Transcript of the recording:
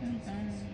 嗯。嗯